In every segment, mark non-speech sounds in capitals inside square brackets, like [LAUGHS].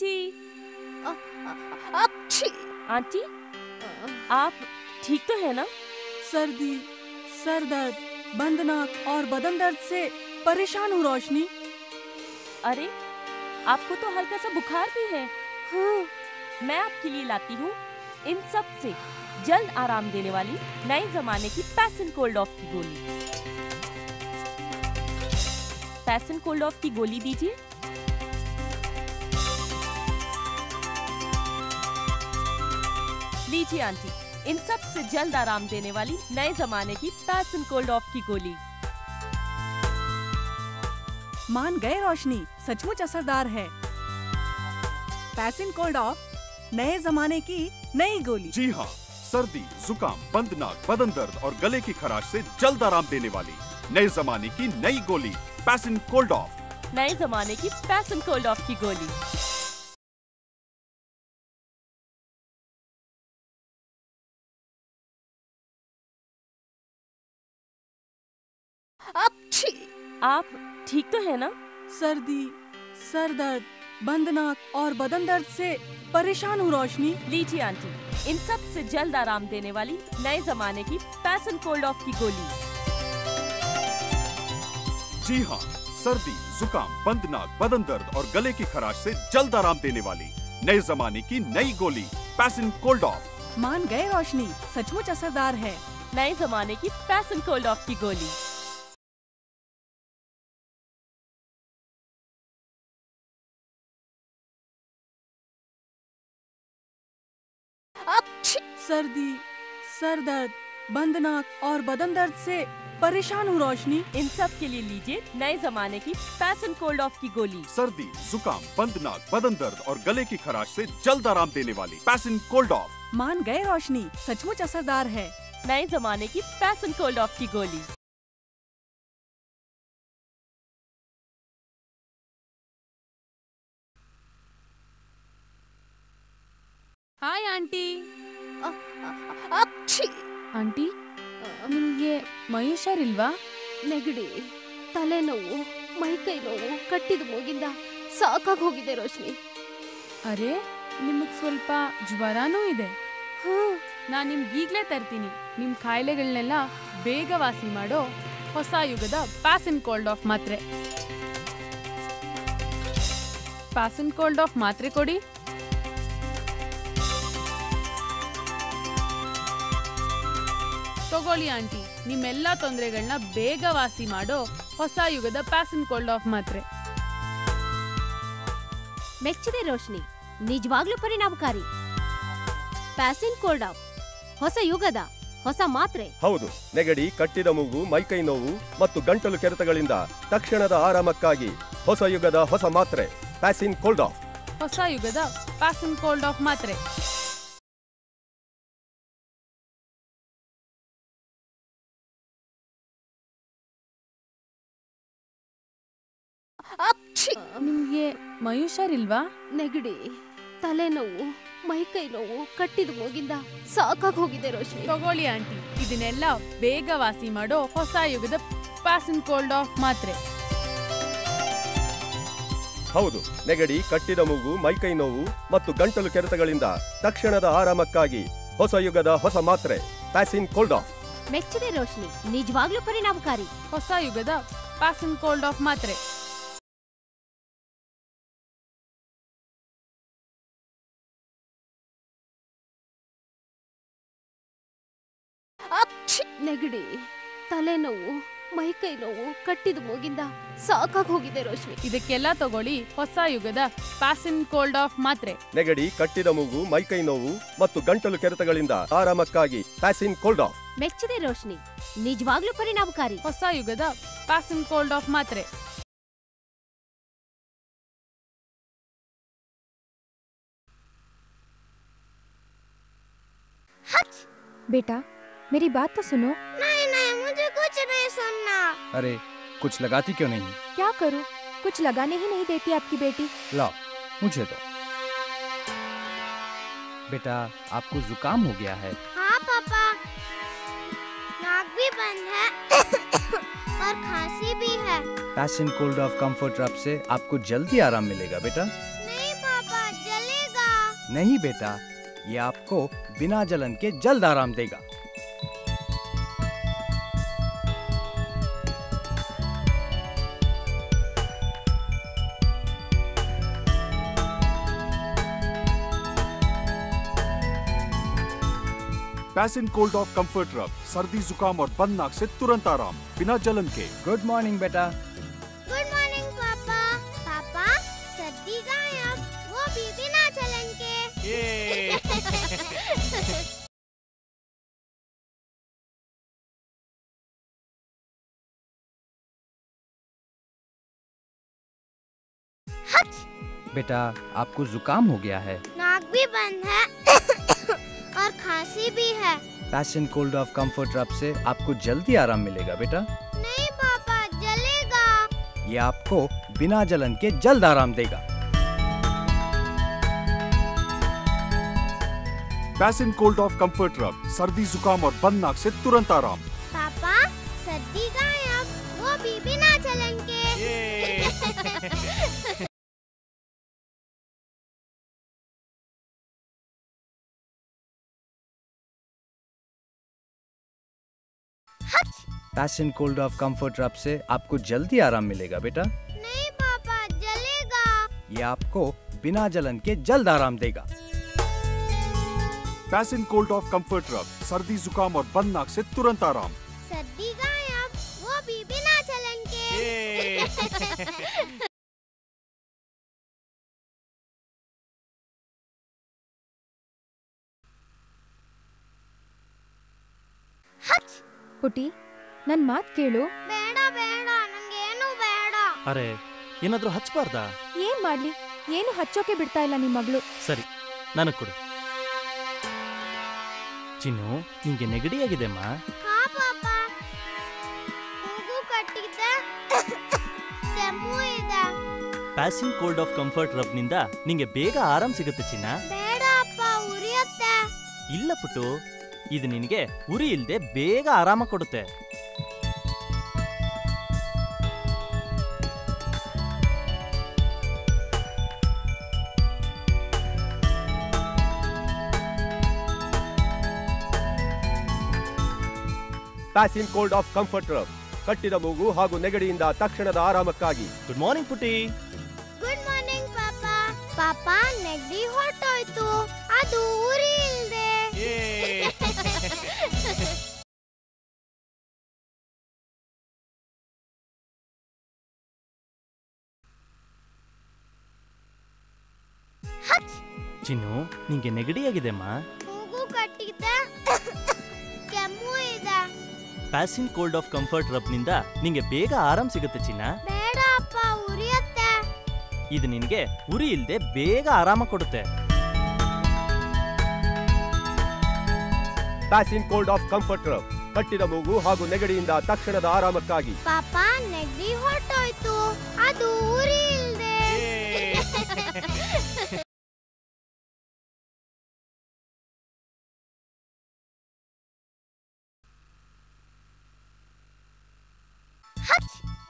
Aunty. अच्छी aunty आप ठीक तो है ना? सर्दी सर दर्द बंद नाक और बदन दर्द से परेशान हूँ रोशनी। अरे आपको तो हल्का सा बुखार भी है। हाँ। मैं आपके लिए लाती हूँ इन सबसे जल्द आराम देने वाली नए जमाने की पैसन कोल्ड ऑफ़ की गोली। पैसन कोल्ड ऑफ़ की गोली दीजिए। लीजिए आंटी। इन सबसे जल्द आराम देने वाली नए जमाने की पैसन कोल्ड ऑफ़ की गोली। मान गए रोशनी सचमुच असरदार है। पैसिन कोल्ड ऑफ़ नए जमाने की नई गोली। जी हाँ सर्दी जुकाम बंद नाक बदन दर्द और गले की खराश से जल्द आराम देने वाली नए जमाने की नई गोली पैसिन कोल्ड ऑफ़। नए जमाने की पैसन कोल्ड ऑफ़ की गोली। आप ठीक तो है ना? सर्दी सर दर्द बंद नाक और बदन दर्द से परेशान हूँ रोशनी। लीजिए आंटी इन सबसे जल्द आराम देने वाली नए जमाने की पैसन कोल्ड ऑफ़ की गोली। जी हाँ सर्दी जुकाम बंद नाक बदन दर्द और गले की खराश से जल्द आराम देने वाली नए जमाने की नई गोली पैसन कोल्ड ऑफ़। मान गए रोशनी सचमुच असरदार है। नए जमाने की पैसन कोल्ड ऑफ़ की गोली। सर्दी सर दर्द बंद नाक और बदन दर्द से परेशान हूँ रोशनी। इन सब के लिए लीजिए नए जमाने की पैसन कोल्ड ऑफ़ की गोली। सर्दी जुकाम बंद नाक बदन दर्द और गले की खराश से जल्द आराम देने वाली पैसन कोल्ड ऑफ़ मान गए रोशनी सचमुच असरदार है। नए जमाने की पैसन कोल्ड ऑफ़ की गोली। हाय आंटी ಅಕ್ಷಿ ಆಂಟಿ ನಿಮಗೆ ನೆಗಡಿ ತಲೆ ನೆಗಡಿ ತಲೆನೋವು ಮೈಕೈ ನೋವು ಕಟ್ಟಿದ ಹೋಗಿಂದ ಸಾಕಾಗಿ ಹೋಗಿದೆ ರೋಶ್ನಿ. ಅರೆ ನಿಮಗೆ ಸ್ವಲ್ಪ ಜ್ವರನೂ ಇದೆ. ನಾನು ನಿಮ್ಗೆ ಈಗಲೇ ತರ್ತೀನಿ. ನಿಮ್ಮ ಕಾಯಿಲೆಗಳನ್ನೆಲ್ಲ ಬೇಗ ವಾಸಿ ಮಾಡೋ ಹೊಸ ಯುಗದ ಪ್ಯಾಸನ್ ಕೋಲ್ಡ್ ಆಫ್ ಮಾತ್ರೆ. ಪ್ಯಾಸನ್ ಕೋಲ್ಡ್ ಆಫ್ ಮಾತ್ರೆ ಕೊಡಿ. ತಗೊಳ್ಳಿ ಆಂಟಿ. ನಿಮ್ಮೆಲ್ಲ ತೊಂದರೆಗಳನ್ನ ಬೇಗ ವಾಸಿ ಮಾಡೋ ಹೊಸ ಯುಗದ ಪ್ಯಾಸನ್ ಕೋಲ್ಡ್ ಆಫ್ ಮಾತ್ರೆ. ಮೆಚ್ಚಿದೆ ರೋಶ್ನಿ. ನಿಜವಾಗ್ಲೂ ಪರಿಣಾಮಕಾರಿ. ಪ್ಯಾಸಿನ್ ಕೋಲ್ಡ್ ಆಫ್. ಹೊಸ ಯುಗದ ಹೊಸ ಮಾತ್ರೆ. ಹೌದು ನೆಗಡಿ ಕಟ್ಟಿದ ಮೂಗು ಮೈಕೈ ನೋವು ಮತ್ತು ಗಂಟಲು ಕೆರೆತಗಳಿಂದ ತಕ್ಷಣದ ಆರಾಮಕ್ಕಾಗಿ ಹೊಸ ಯುಗದ ಹೊಸ ಮಾತ್ರೆ ಪ್ಯಾಸಿನ್ ಕೋಲ್ಡ್ ಆಫ್. ಹೊಸ ಯುಗದ ಪ್ಯಾಸಿನ್ ಕೋಲ್ಡ್ ಆಫ್ ಮಾತ್ರೆ. ಛೀ ನಿಮ್ಗೆ ನೆಗಡಿ ತಲೆನೋವು ಮೈಕೈ ನೋವು ಕಟ್ಟಿದ ಮೂಗಿಂದ ಸಾಕಾಗಿ ಹೋಗಿದೆ ರೋಷಿ ತಗೊಳ್ಳಿ ಆಂಟಿ ಇದನ್ನೆಲ್ಲ ಬೇಗ ವಾಸಿ ಮಾಡೋ ಹೊಸ ಯುಗದ ಪ್ಯಾಸನ್ ಕೋಲ್ಡ್ ಆಫ್ ಮಾತ್ರೆ. ಹೌದು ನೆಗಡಿ ಕಟ್ಟಿದ ಮೂಗು ಮೈಕೈ ನೋವು ಮತ್ತು ಗಂಟಲು ಕೆರೆತಗಳಿಂದ ತಕ್ಷಣದ ಆರಾಮಕ್ಕಾಗಿ ಹೊಸ ಯುಗದ ಹೊಸ ಮಾತ್ರೆ ಪ್ಯಾಸಿನ್ ಕೋಲ್ಡ್ ಆಫ್ ಮೆಚ್ಚಿದೆ ರೋಶ್ನಿ ನಿಜವಾಗ್ಲೂ ಪರಿಣಾಮಕಾರಿ. ಹೊಸ ಯುಗದ ಪ್ಯಾಸಿನ್ ಕೋಲ್ಡ್ ಆಫ್ ಮಾತ್ರೆ. ನೆಗಡಿ ತಲೆನೋವು ಮೈಕೈ ನೋವು ಕಟ್ಟಿದ ಮೂಗಿಂದ ಸಾಕಾಗಿ ಹೋಗಿದೆ ರೋಶ್ನಿ. ಇದಕ್ಕೆಲ್ಲ ತಗೊಳ್ಳಿ ಹೊಸ ಯುಗದ ಪ್ಯಾಸಿನ್ ಕೋಲ್ಡ್ ಆಫ್ ಮಾತ್ರೆ. ನೆಗಡಿ ಕಟ್ಟಿದ ಮೂಗು ಮೈಕೈ ನೋವು ಮತ್ತು ಗಂಟಲು ಕೆರೆತಗಳಿಂದ ಆರಾಮಕ್ಕಾಗಿ ಪ್ಯಾಸಿನ್ ಕೋಲ್ಡ್ ಆಫ್ ಮೆಚ್ಚಿದೆ ರೋಶ್ನಿ. ನಿಜವಾಗ್ಲೂ ಪರಿಣಾಮಕಾರಿ. ಹೊಸ ಯುಗದ ಪ್ಯಾಸಿನ್ ಕೋಲ್ಡ್ ಆಫ್ ಮಾತ್ರೆ. ಬೇಟಾ मेरी बात तो सुनो। नहीं नहीं मुझे कुछ नहीं सुनना। अरे कुछ लगाती क्यों नहीं? क्या करूँ? कुछ लगाने ही नहीं देती आपकी बेटी। लाओ मुझे दो। बेटा आपको जुकाम हो गया है। हाँ पापा। नाक भी बंद है [COUGHS] और खांसी भी है। पैसन कोल्ड ऑफ़ कंफर्ट रब से आपको जल्दी आराम मिलेगा बेटा। नहीं पापा जलेगा। नहीं बेटा ये आपको बिना जलन के जल्द आराम देगा। पैसिन कोल्ड ऑफ़ कंफर्ट रब सर्दी जुकाम और बंद नाक से तुरंत आराम बिना जलन के गुड मॉर्निंग बेटा गुड मॉर्निंग पापा पापा सर्दी गायब वो भी बिना चलन के बेटा आपको जुकाम हो गया है। नाक भी बंद है। [LAUGHS] और खांसी भी है। पैशन कोल्ड ऑफ़ कंफर्ट रब से आपको जल्दी आराम मिलेगा बेटा। नहीं पापा जलेगा। ये आपको बिना जलन के जल्द आराम देगा। पैसिन कोल्ड ऑफ़ कंफर्ट रब सर्दी जुकाम और बंद नाक से तुरंत आराम। पापा सर्दी गायब वो भी बिना चलन के पैशन कोल्ड ऑफ़ कंफर्ट रब से आपको जल्दी आराम मिलेगा बेटा। नहीं पापा जलेगा। ये आपको बिना जलन के जल्द आराम देगा। पैसिन कोल्ड ऑफ़ कंफर्ट रब सर्दी जुकाम और बंद नाक से तुरंत आराम। सर्दी गायब वो भी बिना चलन के। ಪುಟಿ [LAUGHS] ನನ್ ಮಾತ್ ಕೇಳು. ಬೇಡ ಬೇಡ ನಂಗೇನು ಬೇಡ. ಅರೆ ಏನಾದ್ರೂ ಹಚ್ಬಾರ್ದಾ? ಏನ್ ಮಾಡ್ಲಿ? ಏನು ಹಚ್ಚೋಕೆ ಬಿಡ್ತಾ ಇಲ್ಲ ನಿಮ್ ಮಗಳು. ಸರಿ ನನಗ್ ಕೊಡು. ಚಿನ್ನು ನಿಂಗೆ ನೆಗಡಿಯಾಗಿದೆಮ್ಮ ಹಾ ಪಾಪ. ಮೂಗು ಕಟ್ಟಿದ್ದೆ. ಕೆಮ್ಮು ಇದೆ. ಪ್ಯಾಸಿನ್ ಕೋಲ್ಡ್ ಆಫ್ ಕಂಫರ್ಟ್ ರಬ್ನಿಂದ ನಿಂಗೆ ಬೇಗ ಆರಾಮ್ ಸಿಗುತ್ತೆ ಚಿನ್ನ. ಬೇಡ ಅಪ್ಪ ಉರಿಯತ್ತೆ. ಇಲ್ಲ ಪುಟ್ಟು ಇದು ನಿನಗೆ ಉರಿ ಇಲ್ಲದೆ ಬೇಗ ಆರಾಮ ಕೊಡುತ್ತೆ. ಪ್ಯಾಸಿನ್ ಕೋಲ್ಡ್ ಆಫ್ ಕಂಫರ್ಟ್ ರಬ್ ಕಟ್ಟಿದ ಮೂಗು ಹಾಗೂ ನೆಗಡಿಯಿಂದ ತಕ್ಷಣದ ಆರಾಮಕ್ಕಾಗಿ. ಗುಡ್ ಮಾರ್ನಿಂಗ್ ಪುಟಿ ಗುಡ್ ಮಾರ್ನಿಂಗ್ ಪಾಪ. ಪಾಪ ನೆಗಡಿ ಹೊರಟೋಯ್ತು. ಅದು ಉರಿ ಇಲ್ದೆ. [LAUGHS] ಚಿನ್ನು ನಿಂಗೆ ನೆಗಡಿಯಾಗಿದೆಮ್ಮ ಮೂಗು ಕಟ್ಟಿದ್ದೆ. [LAUGHS] ಕೆಮ್ಮು ಪ್ಯಾಸಿನ್ ಕೋಲ್ಡ್ ಆಫ್ ಕಂಫರ್ಟ್ ರಬ್ನಿಂದ ನಿಂಗೆ ಬೇಗ ಆರಾಮ್ ಸಿಗುತ್ತೆ ಚಿನ್ನ. ಬೇಡ ಅಪ್ಪ ಉರಿಯತ್ತೆ. ಇದು ನಿನಗೆ ಉರಿ ಇಲ್ಲದೆ ಬೇಗ ಆರಾಮ ಕೊಡುತ್ತೆ. ಪ್ಯಾಸಿನ್ ಕೋಲ್ಡ್ ಆಫ್ ಕಂಫರ್ಟ್ ರಬ್ ಕಟ್ಟಿದ ಮೂಗು ಹಾಗೂ ನೆಗಡಿಯಿಂದ ತಕ್ಷಣದ ಆರಾಮಕ್ಕಾಗಿ. ಪಾಪ ನೆಗಡಿ ಹೊರಟೋಯ್ತು.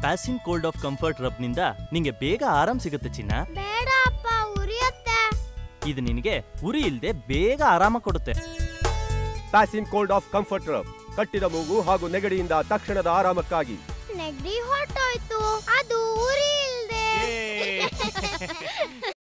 ಪ್ಯಾಸಿನ್ ಕೋಲ್ಡ್ ಆಫ್ ಕಂಫರ್ಟ್ ರಬ್ನಿಂದ ನಿಂಗೆ ಬೇಗ ಆರಾಮ್ ಸಿಗುತ್ತೆ ಚಿನ್ನ ಬೇಡ ಅಪ್ಪ ಉರಿಯತ್ತೆ. ಇದು ನಿನಗೆ ಉರಿ ಇಲ್ಲದೆ ಬೇಗ ಆರಾಮ ಕೊಡುತ್ತೆ. ಪ್ಯಾಸಿನ್ ಕೋಲ್ಡ್ ಆಫ್ ಕಂಫರ್ಟ್ ರಬ್ ಕಟ್ಟಿದ ಮೂಗು ಹಾಗೂ ನೆಗಡಿಯಿಂದ ತಕ್ಷಣದ ಆರಾಮಕ್ಕಾಗಿ. ನೆಗಡಿ ಹೊರಟೋಯ್ತು. ಅದು ಉರಿ ಇಲ್ದೆ. [LAUGHS]